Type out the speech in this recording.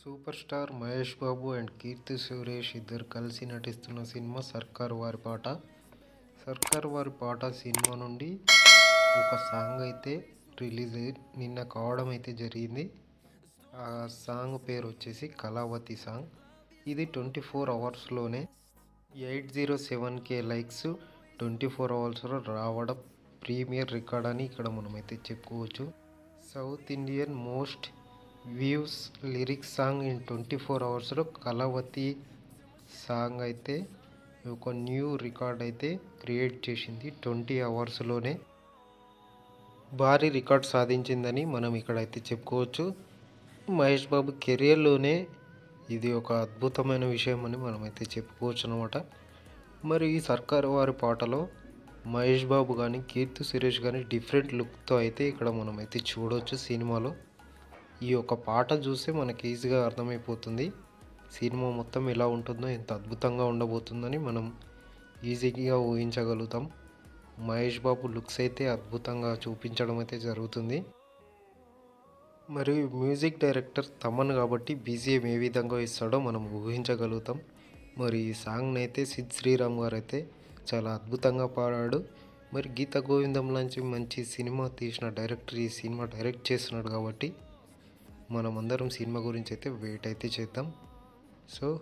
Super star Mahesh Babu and Keerthy Suresh ఇద్దరు కలిసి నటిస్తున్న సినిమా సర్కార్ వారి పాట. సర్కార్ వారి పాట సినిమా నుండి ఒక సాంగ్ అయితే రిలీజ్ నిన్న కావడం అయితే జరిగింది. ఆ సాంగ్ పేరు వచ్చేసి కళావతి సాంగ్. ఇది twenty four అవర్స్లోనే eight zero seven K likes twenty four అవర్స్లో రావడం ప్రీమియర్ రికార్డ్ అని ఇక్కడ మనమైతే చెప్పుకోవచ్చు. South Indian most views lyrics song in twenty four అవర్స్లో కళావతి సాంగ్ అయితే ఒక న్యూ రికార్డ్ అయితే క్రియేట్ చేసింది ట్వంటీ అవర్స్లోనే. భారీ రికార్డ్ సాధించిందని మనం ఇక్కడైతే చెప్పుకోవచ్చు. మహేష్ బాబు కెరియర్లోనే ఇది ఒక అద్భుతమైన విషయం అని మనమైతే చెప్పుకోవచ్చు అనమాట మరి ఈ సర్కార్ వారి పాటలో మహేష్ బాబు కానీ కీర్తి సురేష్ కానీ డిఫరెంట్ లుక్తో అయితే ఇక్కడ మనమైతే చూడవచ్చు సినిమాలో. ఈ యొక్క పాట చూస్తే మనకి ఈజీగా అర్థమైపోతుంది. సినిమా మొత్తం ఎలా ఉంటుందో ఎంత అద్భుతంగా ఉండబోతుందని మనం ఈజీగా ఊహించగలుగుతాం. మహేష్ బాబు లుక్స్ అయితే అద్భుతంగా చూపించడం అయితే జరుగుతుంది. మరియు మ్యూజిక్ డైరెక్టర్ తమన్ కాబట్టి బీజిఎం ఏ విధంగా ఇస్తాడో మనం ఊహించగలుగుతాం. మరి ఈ సాంగ్ని అయితే సిద్ శ్రీరామ్ గారు అయితే చాలా అద్భుతంగా పాడాడు. మరి గీత గోవిందం లాంటి మంచి సినిమా తీసిన డైరెక్టర్ ఈ సినిమా డైరెక్ట్ చేస్తున్నాడు కాబట్టి మనం అందరం సినిమా గురించి అయితే వెయిట్ అయితే చేద్దాం. సో